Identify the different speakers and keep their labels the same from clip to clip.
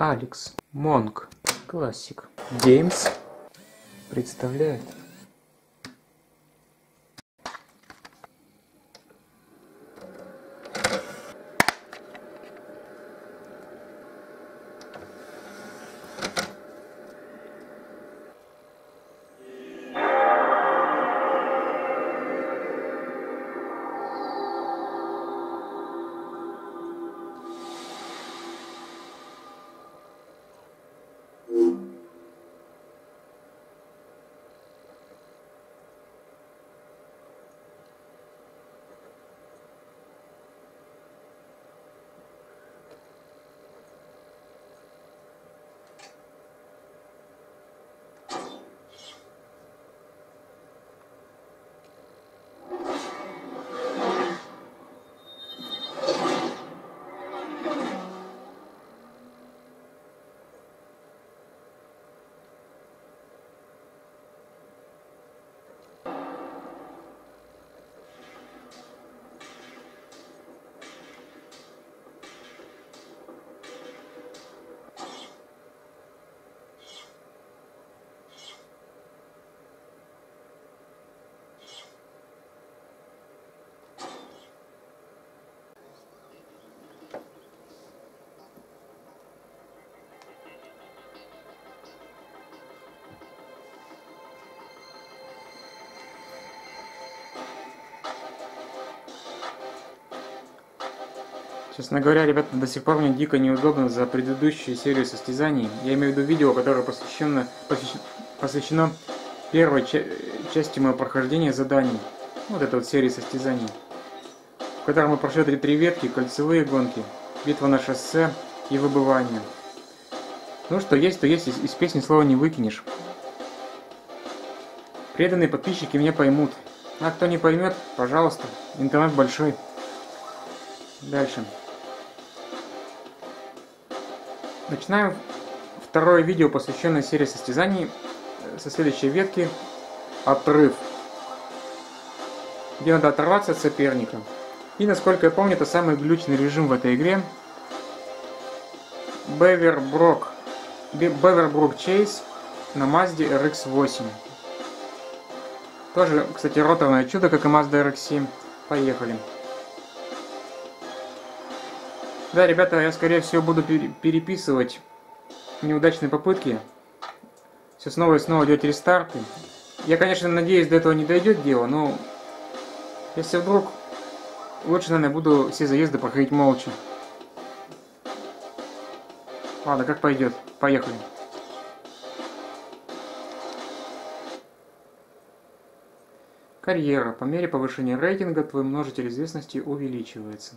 Speaker 1: Алекс Монк, классик. Геймс представляет. Честно говоря, ребята, до сих пор мне дико неудобно за предыдущую серию состязаний. Я имею в виду видео, которое посвящено, посвящено, посвящено первой ча части моего прохождения заданий. Вот эта вот серия состязаний. В которой мы прошли эти три ветки, кольцевые гонки, битва на шоссе и выбывание. Ну что есть, то есть, из, из песни слова не выкинешь. Преданные подписчики меня поймут. А кто не поймет, пожалуйста, интернет большой. Дальше. Начинаем второе видео, посвященное серии состязаний э, со следующей ветки «Отрыв», где надо оторваться от соперника. И, насколько я помню, это самый глючный режим в этой игре. Беверброк, Бевербрук Чейз на Mazda RX-8. Тоже, кстати, роторное чудо, как и Mazda RX-7. Поехали. Да, ребята, я скорее всего буду переписывать неудачные попытки. Все снова и снова делать рестарты. Я, конечно, надеюсь, до этого не дойдет дело, но если вдруг, лучше, наверное, буду все заезды проходить молча. Ладно, как пойдет. Поехали. Карьера. По мере повышения рейтинга твой множитель известности увеличивается.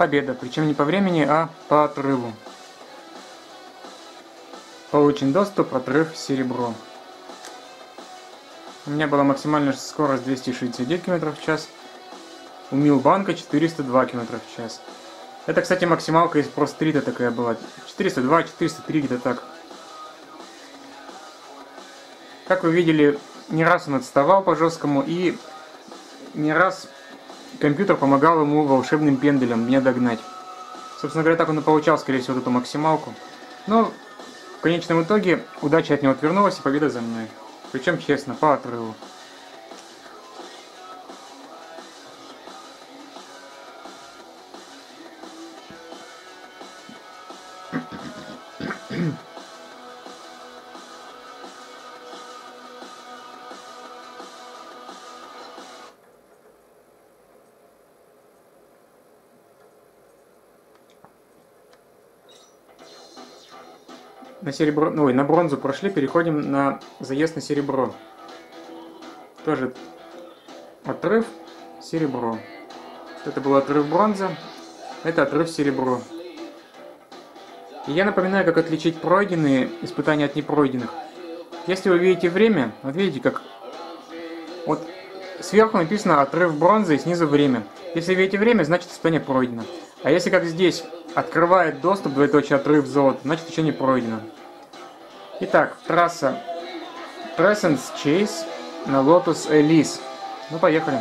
Speaker 1: Победа, причем не по времени, а по отрыву. Получен доступ, отрыв, серебро. У меня была максимальная скорость 269 км в час. У Милбанка 402 км в час. Это, кстати, максималка из Pro Street такая была. 402, 403 где-то так. Как вы видели, не раз он отставал по жесткому и не раз компьютер помогал ему волшебным пенделем меня догнать. Собственно говоря, так он и получал, скорее всего, вот эту максималку. Но в конечном итоге удача от него отвернулась и победа за мной. Причем честно, по отрыву. Серебро, ну, ой, на бронзу прошли, переходим на заезд на серебро. Тоже отрыв, серебро. Это был отрыв бронза, это отрыв серебро. И я напоминаю, как отличить пройденные испытания от непройденных. Если вы видите время, вот видите, как вот сверху написано отрыв бронзы и снизу время. Если видите время, значит испытание пройдено. А если как здесь открывает доступ, двоеточие отрыв золота, значит еще не пройдено. Итак, трасса Crescent Chase на Lotus Elise. Ну, поехали.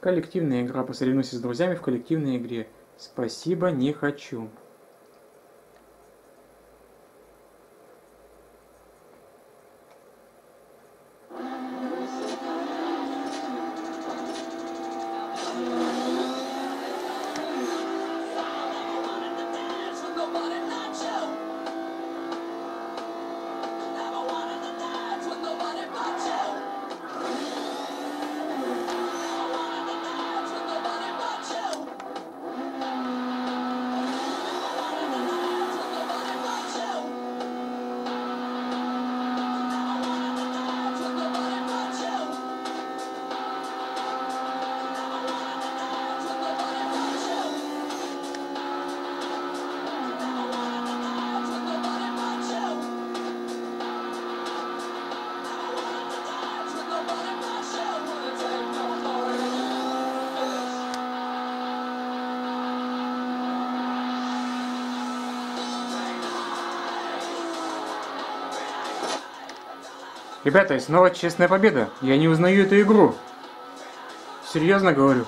Speaker 1: Коллективная игра. Посоревнуйся с друзьями в коллективной игре. Спасибо, не хочу. Ребята, снова честная победа. Я не узнаю эту игру. Серьезно говорю.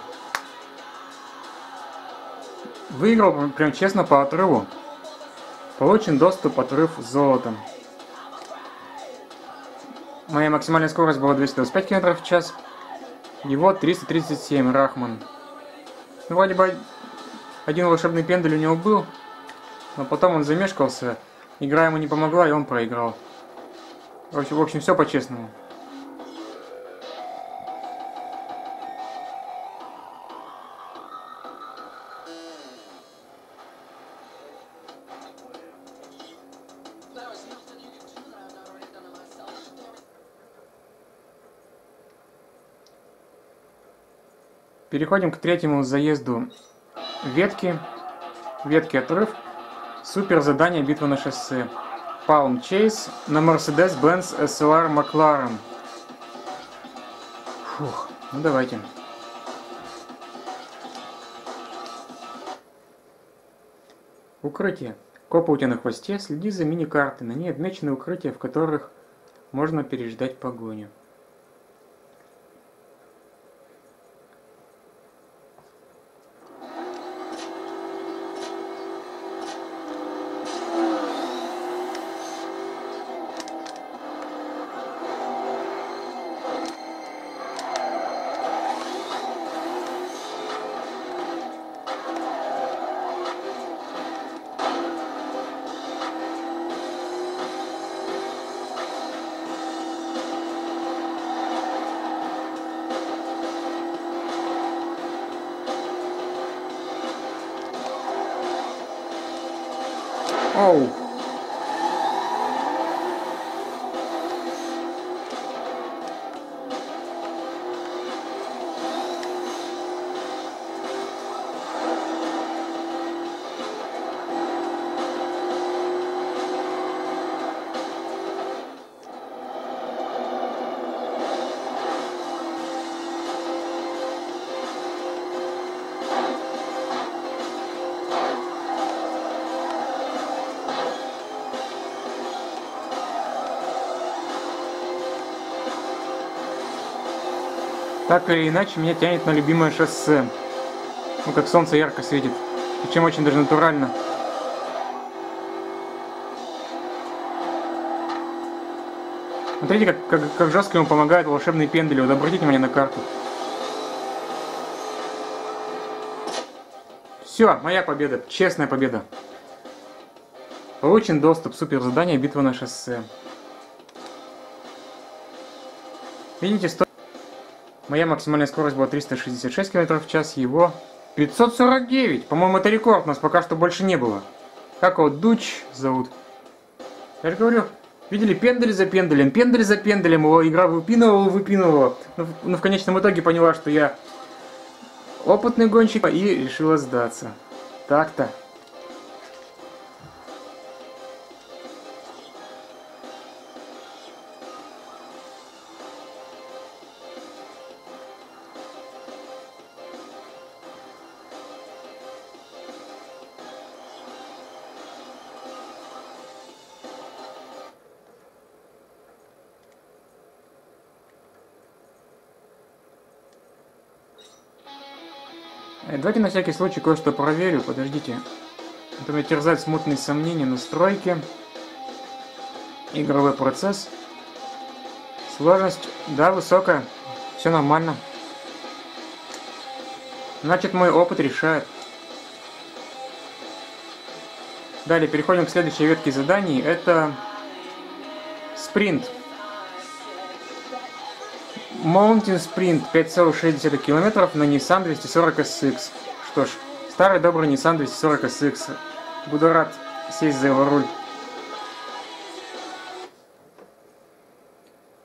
Speaker 1: Выиграл прям честно по отрыву. Получен доступ отрыв с золотом. Моя максимальная скорость была 225 км в час. Его 337, Рахман. Ну, вроде бы один волшебный пендель у него был, но потом он замешкался, игра ему не помогла, и он проиграл. Общем, в общем все по-честному. Переходим к третьему заезду ветки. Ветки отрыв. Супер задание битва на шоссе. Palm Chase на Mercedes-Benz SLR McLaren. Фух, ну давайте. Укрытие. Копа у тебя на хвосте, следи за мини-картой. На ней отмечены укрытия, в которых можно переждать погоню. Oh. Так или иначе, меня тянет на любимое шоссе. Ну, как солнце ярко светит. Причем очень даже натурально. Смотрите, как, как, как жестко ему помогает волшебный пендель. Вот обратите внимание на карту. Все, моя победа. Честная победа. Получен доступ. Супер задание. Битва на шоссе. Видите, сто... Моя максимальная скорость была 366 км в час. Его 549. По-моему, это рекорд. Нас пока что больше не было. Как его? Дуч зовут. Я же говорю, видели пендали за пендалем, пендали за пенделем, его игра выпинывала, выпинывала. Но, но в конечном итоге поняла, что я опытный гонщик и решила сдаться. Так-то. Давайте на всякий случай кое-что проверю. Подождите. Это меня терзают смутные сомнения. Настройки. Игровой процесс. Сложность, да, высокая. Все нормально. Значит, мой опыт решает. Далее переходим к следующей ветке заданий. Это спринт. Mountain Sprint 5,6 км на Nissan 240 SX. Что ж, старый добрый Nissan 240 SX. Буду рад сесть за его руль.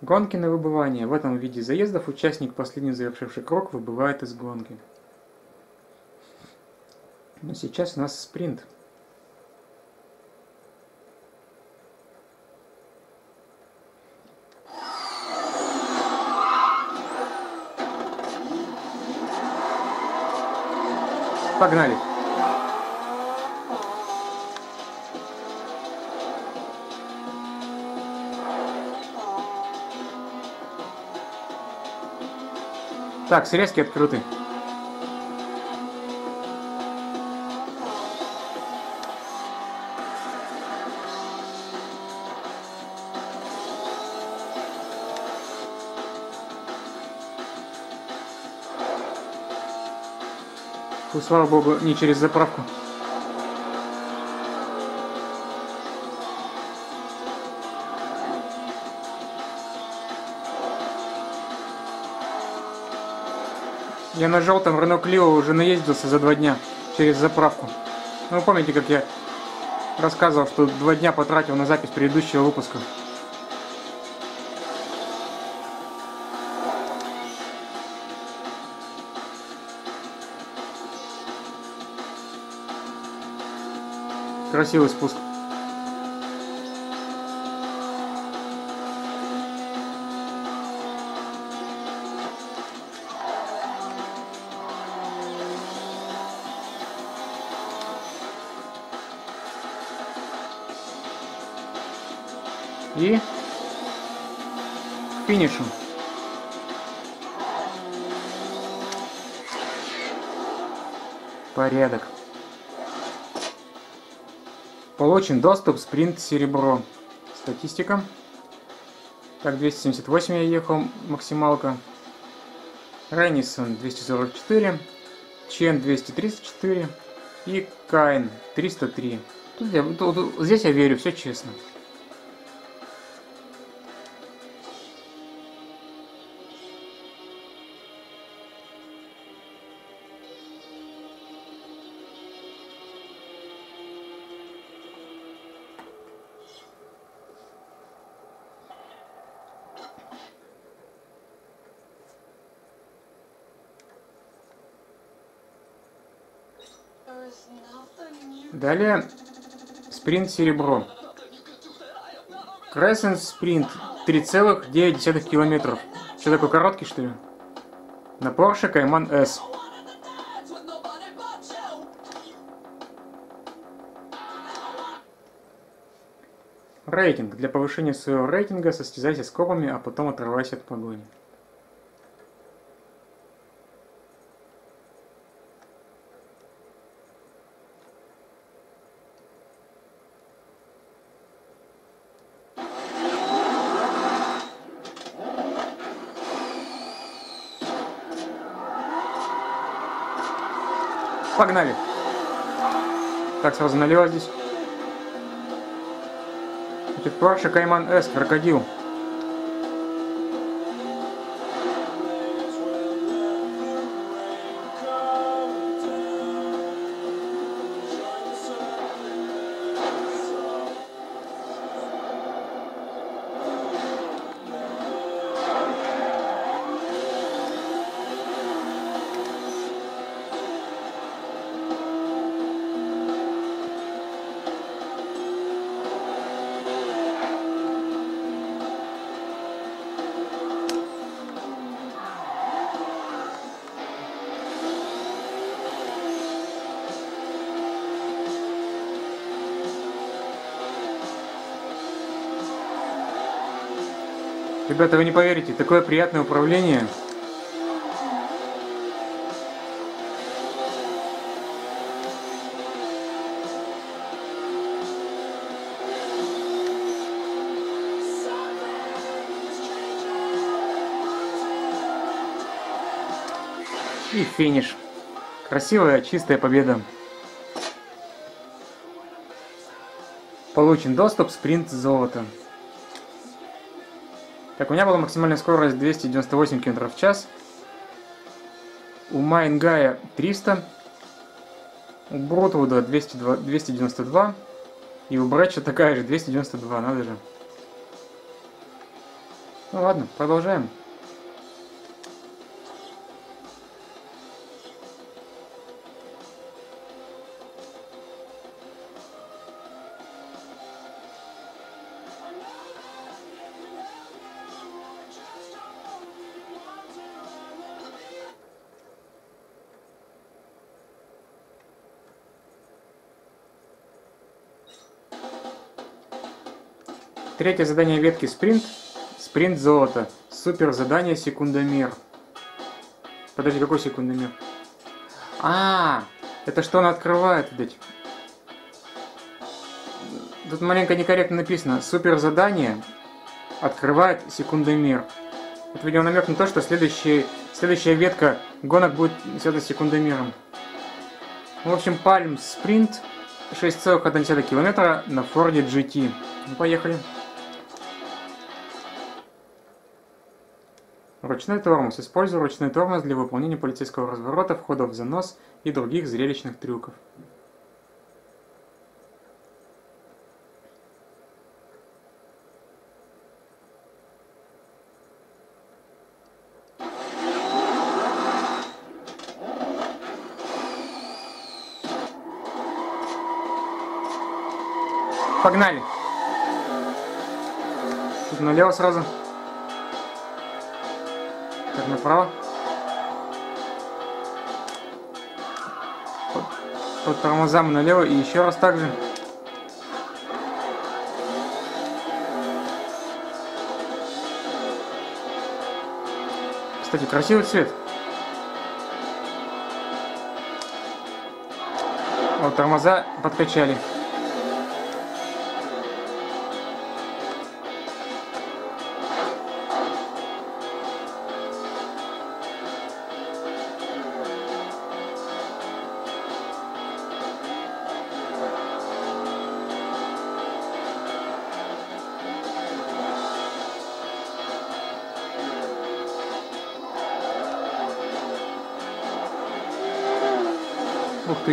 Speaker 1: Гонки на выбывание. В этом виде заездов участник, последний завершивший круг, выбывает из гонки. Но сейчас у нас спринт. Погнали. Так, срезки открыты. Слава богу, не через заправку. Я на желтом Renault Clio уже наездился за два дня через заправку. Ну, вы помните, как я рассказывал, что два дня потратил на запись предыдущего выпуска. Красивый спуск. И к финишу. Порядок. Получен доступ спринт серебро. Статистика. Так, 278 я ехал, максималка. Реннисон 244. Чен 234. И Кайн 303. Тут я, тут, здесь я верю, все честно. Далее спринт серебро. Crescent спринт 3,9 километров. Что такой короткий что ли? На Porsche Cayman S. Рейтинг. Для повышения своего рейтинга состязайся с копами, а потом отрывайся от погони. Погнали! Так, сразу налево здесь. Значит, Porsche Cayman S, крокодил. Ребята, вы не поверите, такое приятное управление. И финиш. Красивая, чистая победа. Получен доступ, спринт золота. Так, у меня была максимальная скорость 298 км в час. У Майнгая 300. У Брутвуда 202, 292. И у Брэча такая же, 292, надо же. Ну ладно, продолжаем. Третье задание ветки спринт. Спринт золото. Супер задание секундомер. Подожди, какой секундомер? А, это что она открывает, блядь? Тут маленько некорректно написано. Супер задание открывает секундомер. Это, видимо, намек на то, что следующий, следующая ветка гонок будет связана с секундомером. В общем, Пальм Спринт 6,1 километра на Форде GT. Ну, поехали. Ручной тормоз. Использую ручной тормоз для выполнения полицейского разворота, входов в занос и других зрелищных трюков. Погнали! Тут налево сразу направо. Под, под тормозам налево и еще раз так же. Кстати, красивый цвет. Вот тормоза подкачали.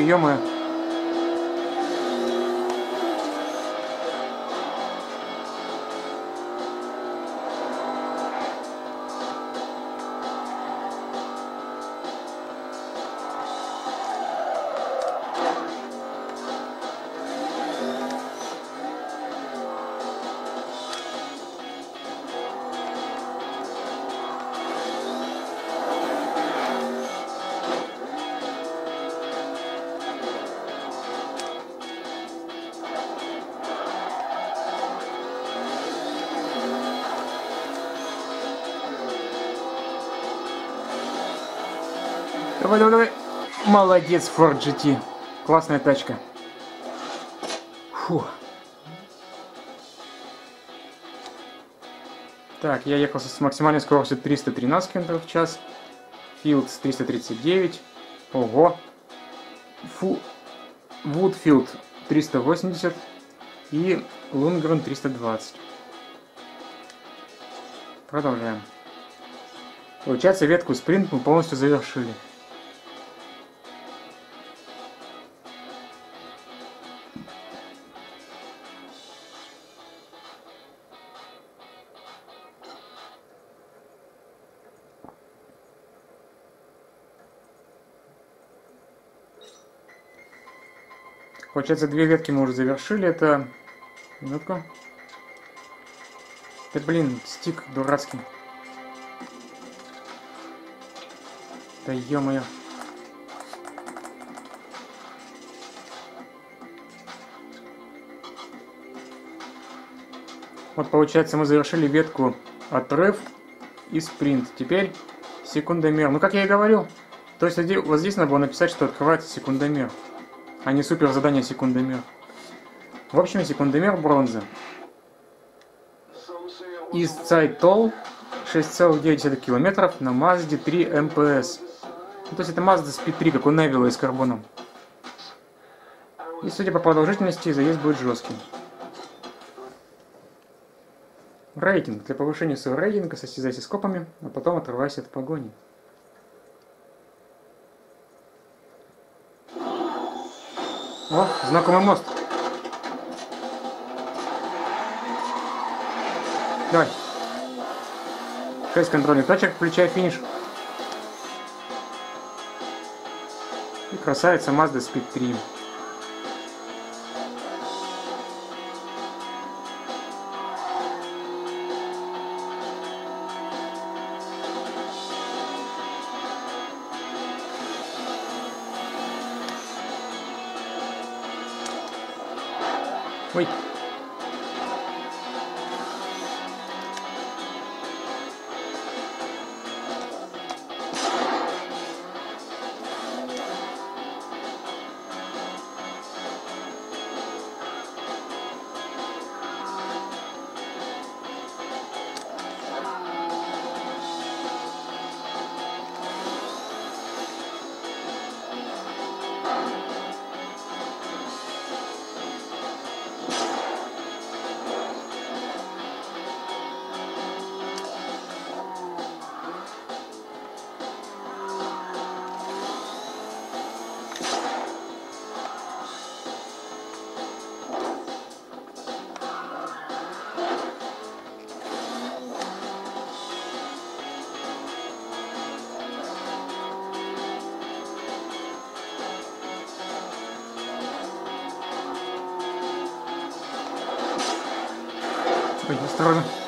Speaker 1: Ух Давай, давай, давай. Молодец, Ford GT. Классная тачка. Фу. Так, я ехал с максимальной скоростью 313 км в час. Fields 339. Ого. Фу... Вудфилд 380 и Лунгрен 320. Продолжаем. Получается, ветку спринт мы полностью завершили. Получается, две ветки мы уже завершили. Это... Минутку. Да блин, стик дурацкий. Да ё-моё. Вот получается мы завершили ветку отрыв и спринт. Теперь секундомер. Ну как я и говорил. То есть вот здесь надо было написать, что открывается секундомер а не супер задание секундомер. В общем, секундомер бронза. Из Цайтол 6,9 км на Mazda 3 МПС. Ну, то есть это Mazda Speed 3, как у Невилла из карбоном. И судя по продолжительности, заезд будет жесткий. Рейтинг. Для повышения своего рейтинга состязайся с копами, а потом отрывайся от погони. О, знакомый мост. Давай. 6 контрольных точек, включая финиш. И красавица Mazda Speed 3. Ой. Ой, осторожно.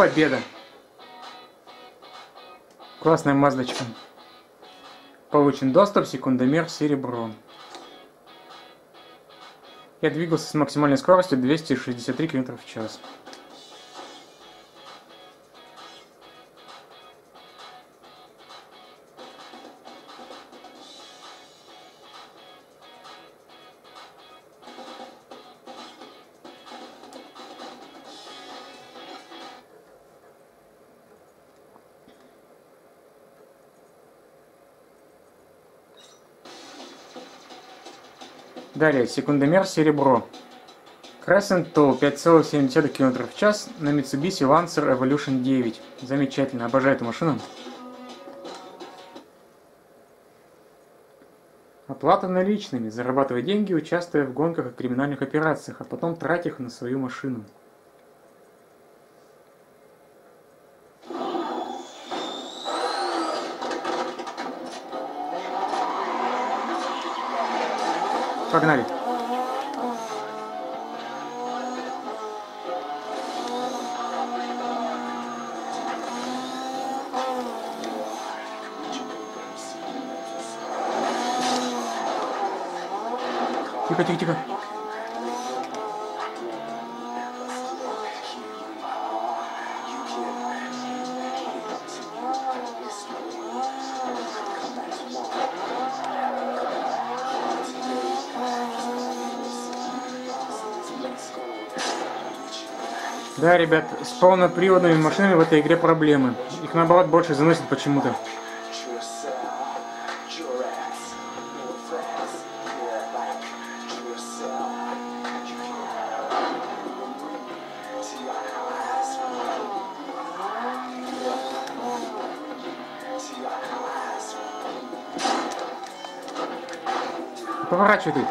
Speaker 1: Победа. Классная маздочка. Получен доступ, секундомер, серебро. Я двигался с максимальной скоростью 263 км в час. Далее, секундомер серебро. Crescent Tool 5,7 км в час на Mitsubishi Lancer Evolution 9. Замечательно, обожаю эту машину. Оплата наличными. Зарабатывай деньги, участвуя в гонках и криминальных операциях, а потом трать их на свою машину.
Speaker 2: Погнали. Тихо, тихо, тихо. Да, ребят, с полноприводными машинами в этой игре проблемы. Их наоборот больше заносит почему-то. Поворачивай.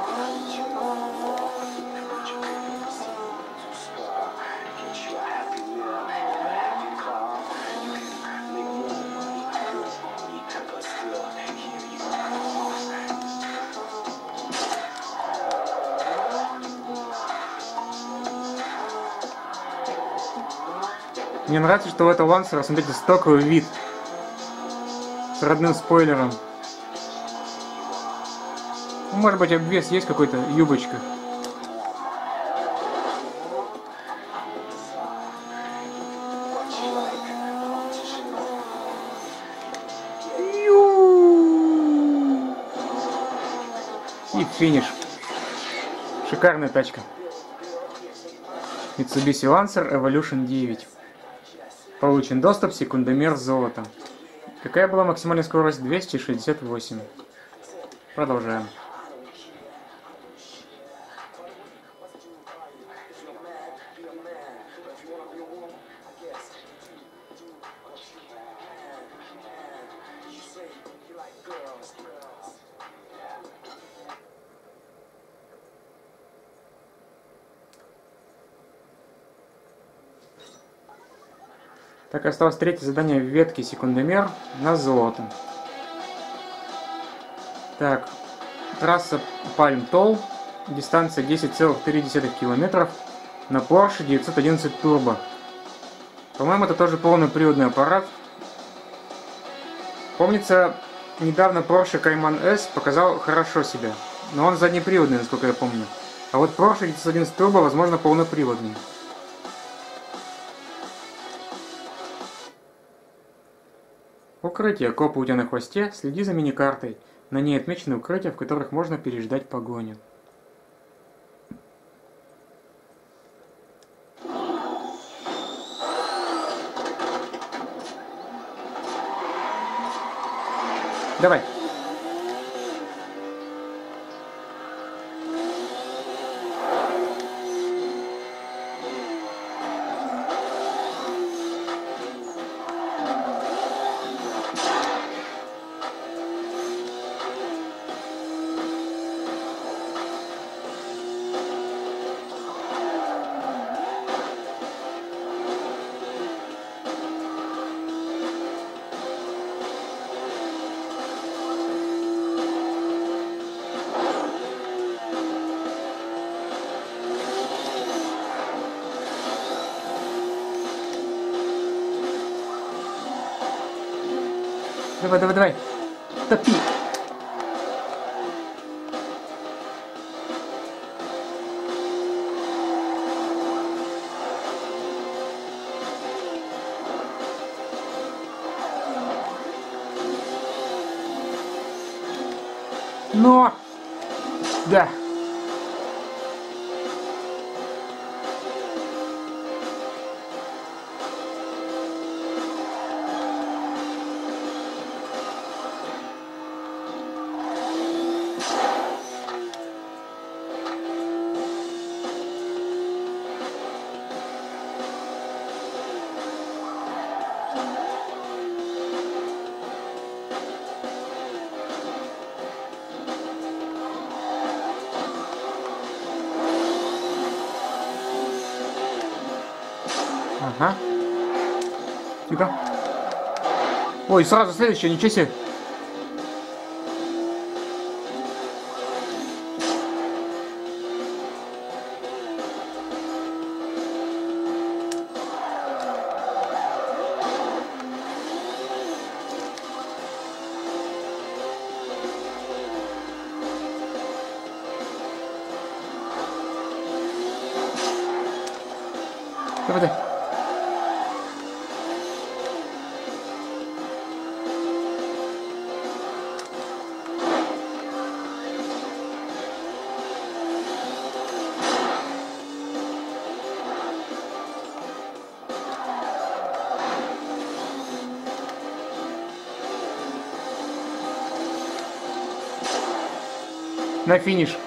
Speaker 2: Мне нравится, что у этого лансера, смотрите, стоковый вид. С родным спойлером. Ну, может быть, обвес есть какой-то, юбочка. И финиш. Шикарная тачка. Mitsubishi Lancer Evolution 9. Получен доступ, секундомер золота. Какая была максимальная скорость? 268. Продолжаем. Так, осталось третье задание в ветке секундомер на золото. Так, трасса Пальм Толл, дистанция 10,3 километров, на Porsche 911 Turbo. По-моему, это тоже полноприводный аппарат. Помнится, недавно Porsche Cayman S показал хорошо себя, но он заднеприводный, насколько я помню. А вот Porsche 911 Turbo, возможно, полноприводный. Укрытие. Тебя на хвосте. Следи за миникартой. На ней отмечены укрытия, в которых можно переждать погоню. Давай. Давай, давай, давай. Топи. Но! Да. Ой, сразу следующее, ничего себе.
Speaker 1: Давай, давай. На финиш.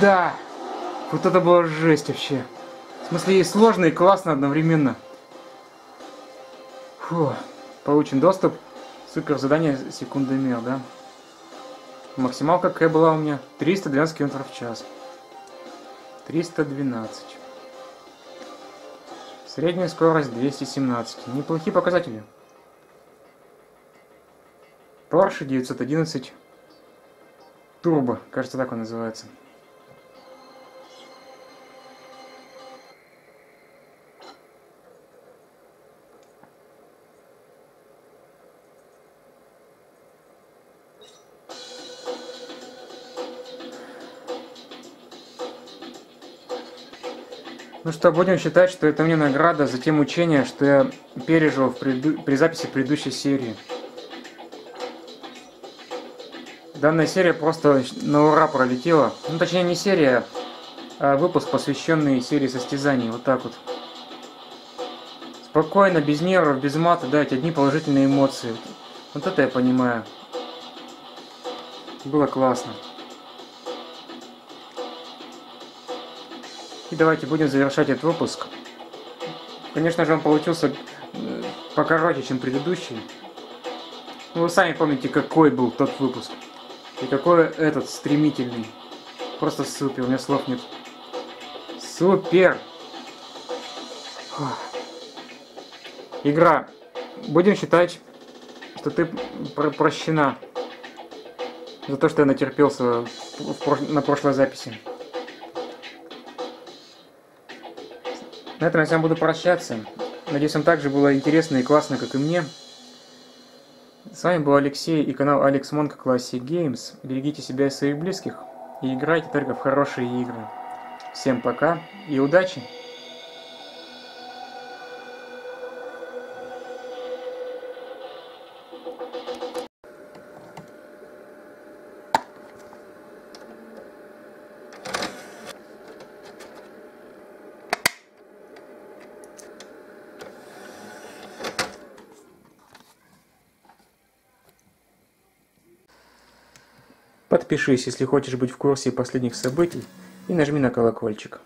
Speaker 1: Да. Вот это была жесть вообще. В смысле, и сложно, и классно одновременно. Фу. Получен доступ. Супер задание секундомер, да? Максималка какая была у меня? 312 км в час. 312. Средняя скорость 217. Неплохие показатели. Porsche 911 Turbo, кажется так он называется. Что, будем считать, что это мне награда за те мучения, что я пережил в преду... при записи предыдущей серии. Данная серия просто на ура пролетела. Ну, точнее, не серия, а выпуск, посвященный серии состязаний. Вот так вот. Спокойно, без нервов, без мата, дать одни положительные эмоции. Вот это я понимаю. Было классно. Давайте будем завершать этот выпуск. Конечно же, он получился э, покороче, чем предыдущий. Ну, вы сами помните, какой был тот выпуск. И какой этот стремительный. Просто супер, у меня слов нет. Супер! Игра. Будем считать, что ты про прощена за то, что я натерпелся в, в, на прошлой записи. На этом я с вами буду прощаться. Надеюсь, вам также было интересно и классно, как и мне. С вами был Алексей и канал Алекс Монка Classic Games. Берегите себя и своих близких и играйте только в хорошие игры. Всем пока и удачи! Подпишись, если хочешь быть в курсе последних событий, и нажми на колокольчик.